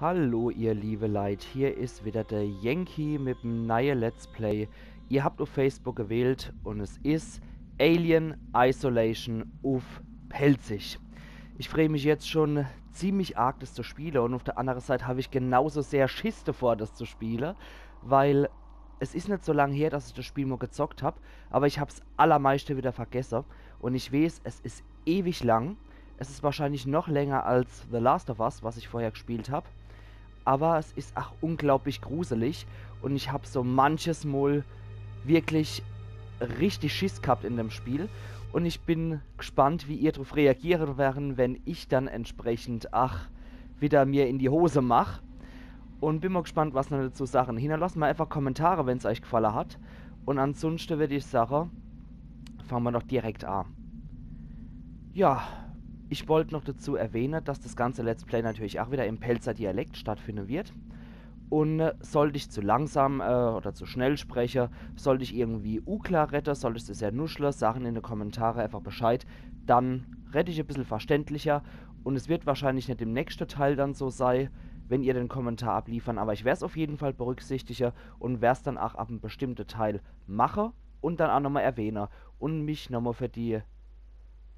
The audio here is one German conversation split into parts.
Hallo ihr liebe Leute, hier ist wieder der Yankee mit dem neuen Let's Play. Ihr habt auf Facebook gewählt und es ist Alien Isolation auf Pelzig. Ich freue mich jetzt schon ziemlich arg, das zu spielen und auf der anderen Seite habe ich genauso sehr Schiss davor, das zu spielen, weil es ist nicht so lange her, dass ich das Spiel mal gezockt habe, aber ich habe es allermeiste wieder vergessen und ich weiß, es ist ewig lang. Es ist wahrscheinlich noch länger als The Last of Us, was ich vorher gespielt habe aber es ist auch unglaublich gruselig und ich habe so manches Mal wirklich richtig Schiss gehabt in dem Spiel und ich bin gespannt, wie ihr darauf reagieren werden, wenn ich dann entsprechend, ach, wieder mir in die Hose mache. Und bin mal gespannt, was noch dazu sagen. Hinterlasst mal einfach Kommentare, wenn es euch gefallen hat. Und ansonsten würde ich sagen, fangen wir doch direkt an. Ja, ich wollte noch dazu erwähnen, dass das ganze Let's Play natürlich auch wieder im Pelzer Dialekt stattfinden wird. Und äh, sollte ich zu langsam äh, oder zu schnell sprechen, sollte ich irgendwie unklar retten, sollte ich es sehr nuschler, sagen in den Kommentaren einfach Bescheid, dann rette ich ein bisschen verständlicher und es wird wahrscheinlich nicht im nächsten Teil dann so sein, wenn ihr den Kommentar abliefern, aber ich werde es auf jeden Fall berücksichtigen und werde es dann auch ab einem bestimmten Teil machen und dann auch nochmal erwähnen und mich nochmal für die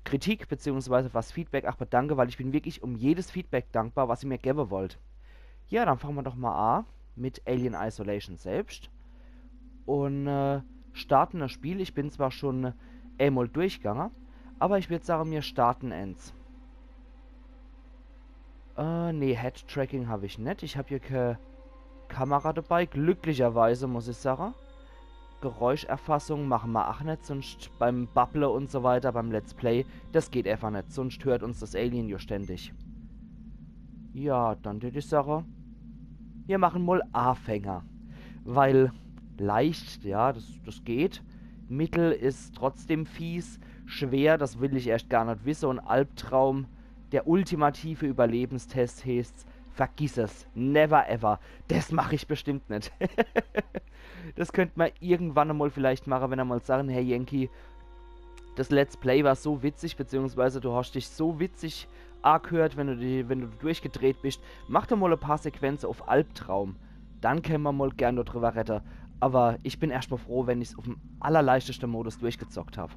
Kritik bzw. was Feedback auch bedanke, weil ich bin wirklich um jedes Feedback dankbar, was ihr mir geben wollt. Ja, dann fangen wir doch mal an mit Alien Isolation selbst und äh, starten das Spiel. Ich bin zwar schon einmal durchgegangen, aber ich würde sagen, wir starten ends. Äh, nee, Head-Tracking habe ich nicht. Ich habe hier keine Kamera dabei, glücklicherweise muss ich sagen. Geräuscherfassung machen wir auch nicht, sonst beim Bubble und so weiter, beim Let's Play, das geht einfach nicht, sonst hört uns das Alien ja ständig. Ja, dann die Sache. Wir machen mal A-Fänger. Weil leicht, ja, das, das geht. Mittel ist trotzdem fies. Schwer, das will ich erst gar nicht wissen. Und Albtraum, der ultimative Überlebenstest heißt Vergiss es. Never ever. Das mache ich bestimmt nicht. das könnte man irgendwann einmal vielleicht machen, wenn er mal sagen, hey Yankee, das Let's Play war so witzig, beziehungsweise du hast dich so witzig angehört, wenn du, die, wenn du durchgedreht bist. Mach doch mal ein paar Sequenzen auf Albtraum. Dann können wir mal gerne drüber retten. Aber ich bin erstmal froh, wenn ich es auf dem allerleichtesten Modus durchgezockt habe.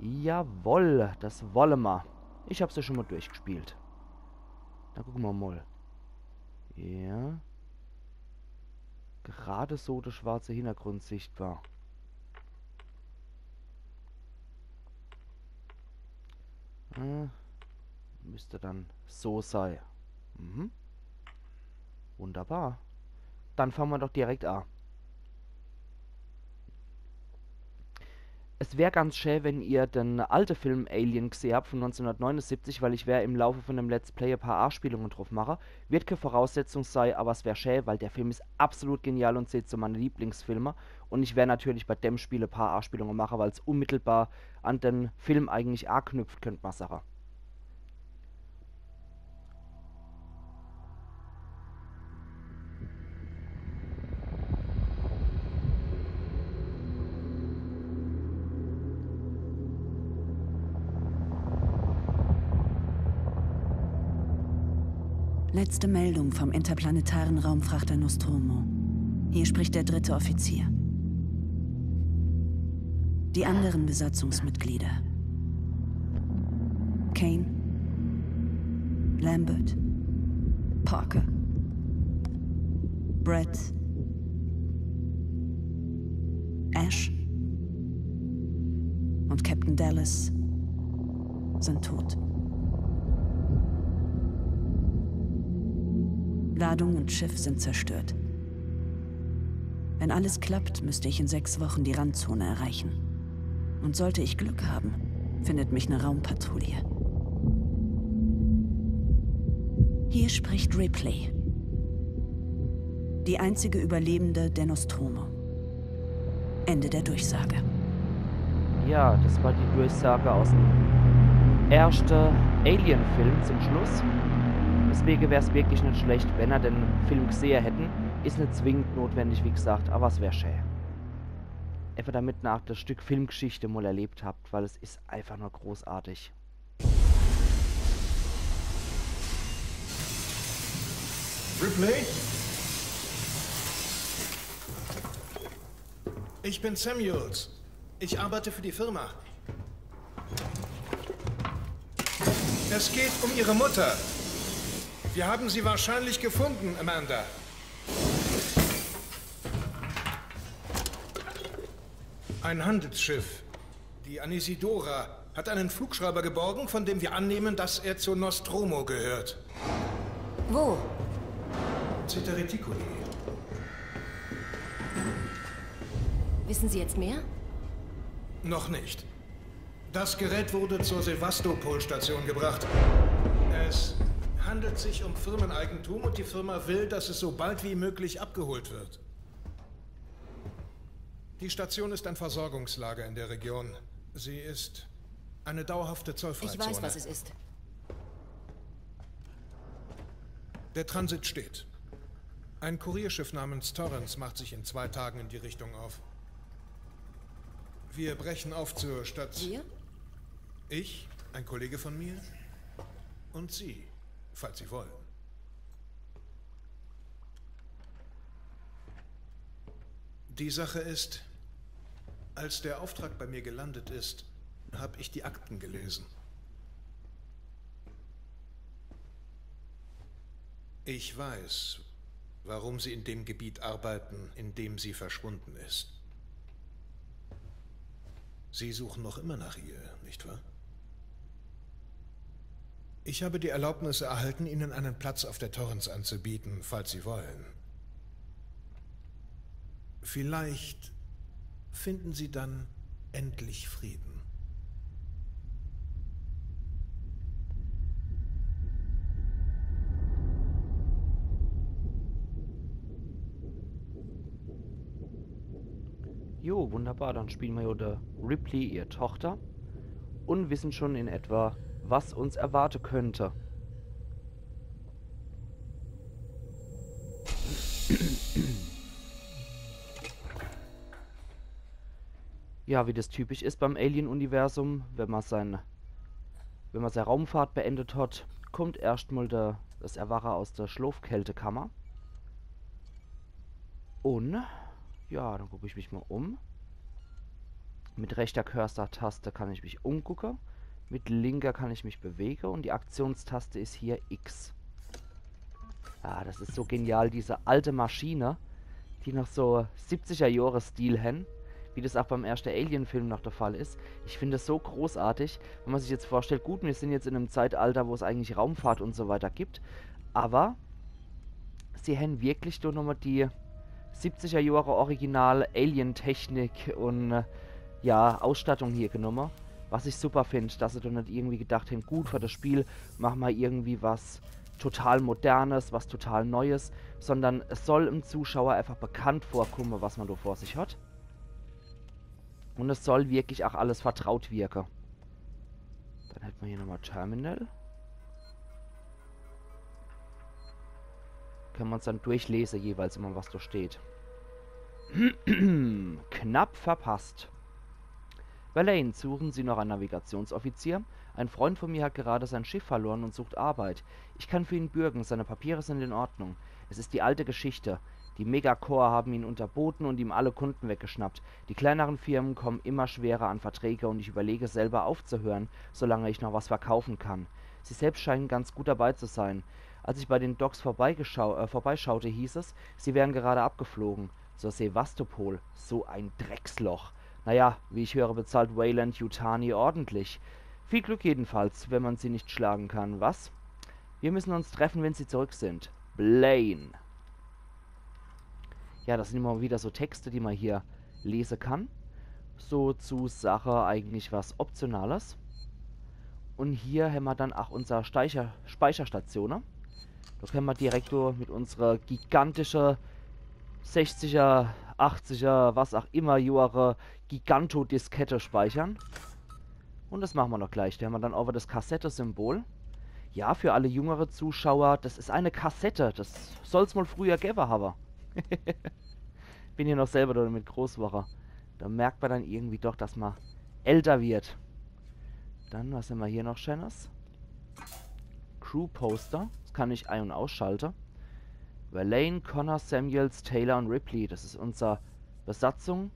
Jawoll, das wollen wir. Ich habe es ja schon mal durchgespielt. Da gucken wir mal. Ja. Gerade so der schwarze Hintergrund sichtbar. Äh, müsste dann so sein. Mhm. Wunderbar. Dann fangen wir doch direkt an. Es wäre ganz schön, wenn ihr den alten Film Alien gesehen habt von 1979, weil ich werde im Laufe von dem Let's Play ein paar A-Spielungen drauf machen. Wird keine Voraussetzung sein, aber es wäre schön, weil der Film ist absolut genial und zählt zu meinen Lieblingsfilmen. Und ich werde natürlich bei dem Spiel ein paar A-Spielungen machen, weil es unmittelbar an den Film eigentlich anknüpft, könnte man sagen. Letzte Meldung vom interplanetaren Raumfrachter Nostromo. Hier spricht der dritte Offizier. Die anderen Besatzungsmitglieder. Kane, Lambert, Parker, Brett, Ash und Captain Dallas sind tot. Ladung und Schiff sind zerstört. Wenn alles klappt, müsste ich in sechs Wochen die Randzone erreichen. Und sollte ich Glück haben, findet mich eine Raumpatrouille. Hier spricht Ripley. Die einzige Überlebende der Nostromo. Ende der Durchsage. Ja, das war die Durchsage aus dem ersten Alien-Film zum Schluss. Deswegen wäre es wirklich nicht schlecht, wenn er den Film gesehen hätten. Ist nicht zwingend notwendig, wie gesagt, aber es wäre schön. Einfach damit nach das Stück Filmgeschichte mal erlebt habt, weil es ist einfach nur großartig. Ripley? Ich bin Samuels. Ich arbeite für die Firma. Es geht um Ihre Mutter. Wir haben sie wahrscheinlich gefunden, Amanda. Ein Handelsschiff. Die Anisidora hat einen Flugschreiber geborgen, von dem wir annehmen, dass er zu Nostromo gehört. Wo? Cetereticuli. Wissen Sie jetzt mehr? Noch nicht. Das Gerät wurde zur Sevastopol-Station gebracht. Es handelt sich um Firmeneigentum und die Firma will, dass es so bald wie möglich abgeholt wird. Die Station ist ein Versorgungslager in der Region. Sie ist eine dauerhafte Zollfreizone. Ich weiß, was es ist. Der Transit steht. Ein Kurierschiff namens Torrance macht sich in zwei Tagen in die Richtung auf. Wir brechen auf zur Stadt. Wir? Ich, ein Kollege von mir und Sie, falls Sie wollen. Die Sache ist, als der Auftrag bei mir gelandet ist, habe ich die Akten gelesen. Ich weiß, warum Sie in dem Gebiet arbeiten, in dem sie verschwunden ist. Sie suchen noch immer nach ihr, nicht wahr? Ich habe die Erlaubnis erhalten, Ihnen einen Platz auf der Torrens anzubieten, falls Sie wollen. Vielleicht finden Sie dann endlich Frieden. Jo, wunderbar. Dann spielen wir oder Ripley, ihr Tochter. Und wissen schon in etwa, was uns erwarten könnte. Ja, wie das typisch ist beim Alien-Universum, wenn man sein, wenn man seine Raumfahrt beendet hat, kommt erstmal der, das Erwacher aus der Schlafkältekammer. Und ja, dann gucke ich mich mal um. Mit rechter Cursor-Taste kann ich mich umgucken. Mit linker kann ich mich bewegen. Und die Aktionstaste ist hier X. Ah, das ist so genial. Diese alte Maschine, die noch so 70er-Jahre-Stil haben. Wie das auch beim ersten Alien-Film noch der Fall ist. Ich finde das so großartig. Wenn man sich jetzt vorstellt, gut, wir sind jetzt in einem Zeitalter, wo es eigentlich Raumfahrt und so weiter gibt. Aber sie haben wirklich nur nochmal die 70er Jahre Original Alien-Technik und äh, ja, Ausstattung hier genommen. Was ich super finde, dass sie dann nicht irgendwie gedacht haben, gut, für das Spiel machen wir irgendwie was total Modernes, was total Neues, sondern es soll im Zuschauer einfach bekannt vorkommen, was man da vor sich hat. Und es soll wirklich auch alles vertraut wirken. Dann hätten wir hier nochmal Terminal. Können wir uns dann durchlesen, jeweils immer, was da steht. Knapp verpasst. Verlaine, suchen Sie noch einen Navigationsoffizier? Ein Freund von mir hat gerade sein Schiff verloren und sucht Arbeit. Ich kann für ihn bürgen, seine Papiere sind in Ordnung. Es ist die alte Geschichte. Die Megacore haben ihn unterboten und ihm alle Kunden weggeschnappt. Die kleineren Firmen kommen immer schwerer an Verträge und ich überlege selber aufzuhören, solange ich noch was verkaufen kann. Sie selbst scheinen ganz gut dabei zu sein. Als ich bei den Docks äh, vorbeischaute, hieß es, sie wären gerade abgeflogen zur Sevastopol. So ein Drecksloch. Naja, wie ich höre, bezahlt Wayland Yutani ordentlich. Viel Glück jedenfalls, wenn man sie nicht schlagen kann, was? Wir müssen uns treffen, wenn sie zurück sind. Blaine. Ja, das sind immer wieder so Texte, die man hier lesen kann. So zu Sache eigentlich was Optionales. Und hier haben wir dann auch unsere Speicher Speicherstation. Da können wir direkt mit unserer gigantischen 60er, 80er, was auch immer Jahre Giganto-Diskette speichern. Und das machen wir noch gleich. Da haben wir dann auch das Kassette-Symbol. Ja, für alle jüngere Zuschauer, das ist eine Kassette. Das soll es mal früher geben haben. Bin hier noch selber damit Großwoche. Da merkt man dann irgendwie doch, dass man älter wird. Dann, was haben wir hier noch Schönes? Crew Poster. Das kann ich ein- und ausschalten. Verlaine, Connor, Samuels, Taylor und Ripley. Das ist unsere Besatzung.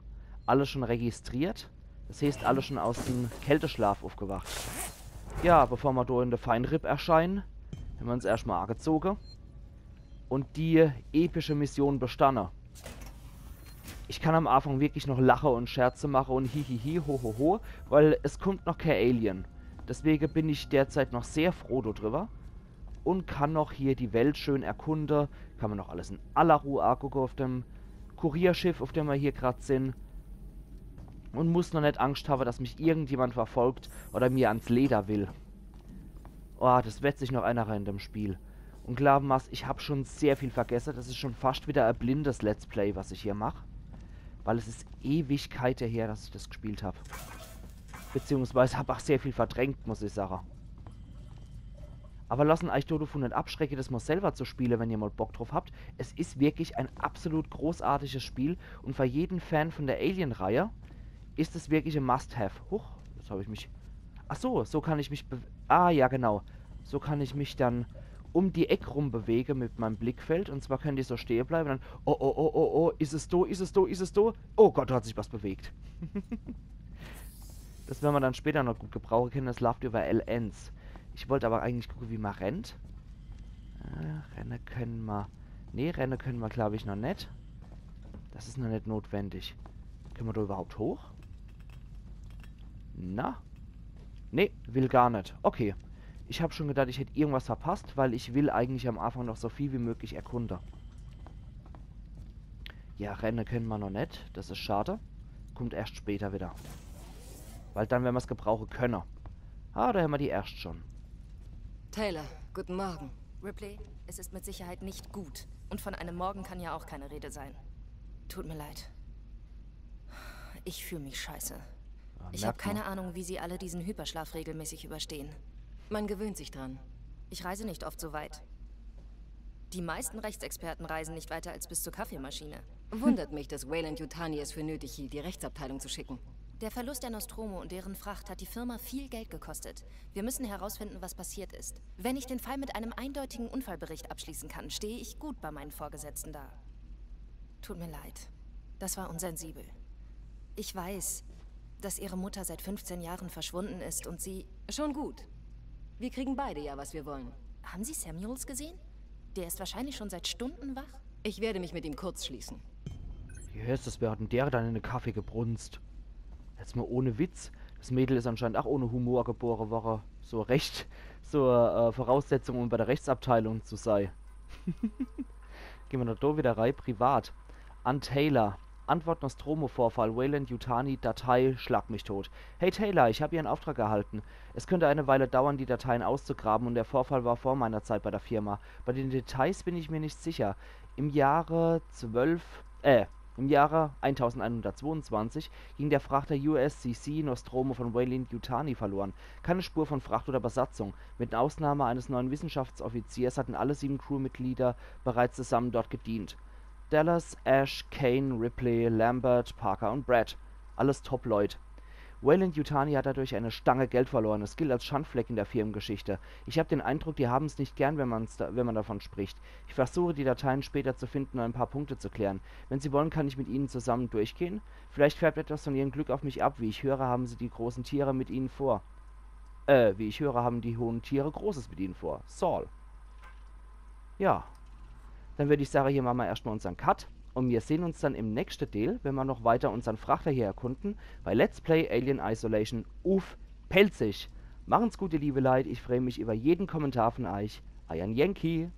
Alle schon registriert. Das heißt, alle schon aus dem Kälteschlaf aufgewacht. Ja, bevor wir da in der Feinripp erscheinen, haben wir uns erstmal angezogen. Und die epische Mission bestanden. Ich kann am Anfang wirklich noch Lache und Scherze machen und hihihi, ho ho ho, weil es kommt noch kein Alien. Deswegen bin ich derzeit noch sehr froh darüber und kann noch hier die Welt schön erkunden. Kann man noch alles in aller Ruhe angucken auf dem Kurierschiff, auf dem wir hier gerade sind. Und muss noch nicht Angst haben, dass mich irgendjemand verfolgt oder mir ans Leder will. Oh, das wird sich noch einer in dem Spiel. Und glauben was, ich habe schon sehr viel vergessen. Das ist schon fast wieder ein blindes Let's Play, was ich hier mache. Weil es ist Ewigkeit her, dass ich das gespielt habe. Beziehungsweise habe auch sehr viel verdrängt, muss ich sagen. Aber lassen euch davon nicht abschrecken, das mal selber zu spielen, wenn ihr mal Bock drauf habt. Es ist wirklich ein absolut großartiges Spiel und für jeden Fan von der Alien-Reihe ist es wirklich ein Must-Have. Huch, jetzt habe ich mich... Ach so, so kann ich mich... Ah, ja, genau. So kann ich mich dann um die Ecke rum bewegen mit meinem Blickfeld. Und zwar können die so stehen bleiben und dann... Oh, oh, oh, oh, oh, ist es do, ist es do, ist es do? Oh Gott, da hat sich was bewegt. das werden wir dann später noch gut gebrauchen können. Das läuft über LNs. Ich wollte aber eigentlich gucken, wie man rennt. Äh, Rennen können wir... Ne, Rennen können wir, glaube ich, noch nicht. Das ist noch nicht notwendig. Können wir da überhaupt hoch? Na? Ne, will gar nicht. Okay. Ich habe schon gedacht, ich hätte irgendwas verpasst, weil ich will eigentlich am Anfang noch so viel wie möglich erkunden. Ja, Rennen können wir noch nicht. Das ist schade. Kommt erst später wieder. Weil dann werden wir es gebrauchen können. Ah, da haben wir die erst schon. Taylor, guten Morgen. Ripley, es ist mit Sicherheit nicht gut. Und von einem Morgen kann ja auch keine Rede sein. Tut mir leid. Ich fühle mich scheiße. Ja, ich habe keine Ahnung, wie sie alle diesen Hyperschlaf regelmäßig überstehen. Man gewöhnt sich dran. Ich reise nicht oft so weit. Die meisten Rechtsexperten reisen nicht weiter als bis zur Kaffeemaschine. Wundert mich, dass Wayland Yutani es für nötig hielt, die Rechtsabteilung zu schicken. Der Verlust der Nostromo und deren Fracht hat die Firma viel Geld gekostet. Wir müssen herausfinden, was passiert ist. Wenn ich den Fall mit einem eindeutigen Unfallbericht abschließen kann, stehe ich gut bei meinen Vorgesetzten da. Tut mir leid. Das war unsensibel. Ich weiß, dass ihre Mutter seit 15 Jahren verschwunden ist und sie... Schon gut. Wir kriegen beide ja, was wir wollen. Haben Sie Samuels gesehen? Der ist wahrscheinlich schon seit Stunden wach. Ich werde mich mit ihm kurz schließen. Wie hörst das, wer hat denn der dann in den Kaffee gebrunst? Jetzt mal ohne Witz. Das Mädel ist anscheinend auch ohne Humor geboren worden. So recht, so äh, Voraussetzung, um bei der Rechtsabteilung zu sein. Gehen wir noch da wieder rein, privat. An Taylor. Antwort Nostromo-Vorfall, Wayland Yutani, Datei, schlag mich tot. Hey Taylor, ich habe Ihren Auftrag erhalten. Es könnte eine Weile dauern, die Dateien auszugraben und der Vorfall war vor meiner Zeit bei der Firma. Bei den Details bin ich mir nicht sicher. Im Jahre 12, äh, im Jahre 1122 ging der Frachter USCC Nostromo von Wayland Yutani verloren. Keine Spur von Fracht oder Besatzung. Mit Ausnahme eines neuen Wissenschaftsoffiziers hatten alle sieben Crewmitglieder bereits zusammen dort gedient. Dallas, Ash, Kane, Ripley, Lambert, Parker und Brad. Alles Top-Leute. Wayland Yutani hat dadurch eine Stange Geld verloren. Es gilt als Schandfleck in der Firmengeschichte. Ich habe den Eindruck, die haben es nicht gern, wenn, man's da, wenn man davon spricht. Ich versuche, die Dateien später zu finden und ein paar Punkte zu klären. Wenn Sie wollen, kann ich mit Ihnen zusammen durchgehen. Vielleicht färbt etwas von Ihrem Glück auf mich ab. Wie ich höre, haben Sie die großen Tiere mit Ihnen vor. Äh, wie ich höre, haben die hohen Tiere Großes mit Ihnen vor. Saul. Ja. Dann würde ich sagen, hier machen wir erstmal unseren Cut. Und wir sehen uns dann im nächsten Teil, wenn wir noch weiter unseren Frachter hier erkunden, bei Let's Play Alien Isolation auf Pelzig. Machen's gut, ihr liebe Leute. Ich freue mich über jeden Kommentar von euch. Euer Yankee.